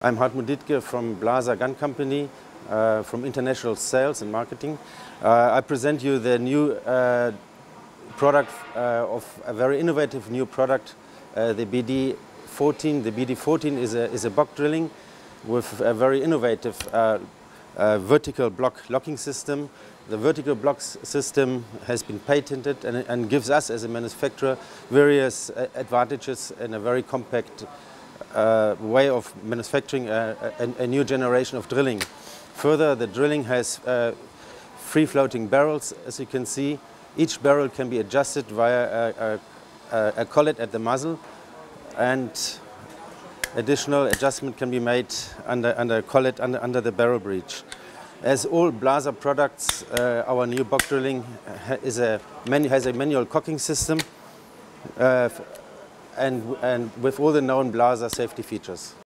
I'm Hartmut Dietke from Blaser Gun Company, uh, from International Sales and Marketing. Uh, I present you the new uh, product uh, of a very innovative new product, uh, the BD14. The BD14 is a, is a Bockdrilling with a very innovative uh, vertical block locking system. The vertical block system has been patented and, and gives us as a manufacturer various advantages in a very compact uh, way of manufacturing a, a, a, new generation of drilling. Further, the drilling has uh, free floating barrels, as you can see. Each barrel can be adjusted via a, a, collet at the muzzle and additional adjustment can be made under, under collet under, under the barrel breech. As all Blaser products, uh, our new Bockdrilling is a has a manual cocking system uh, and, and with all the known Blaser safety features.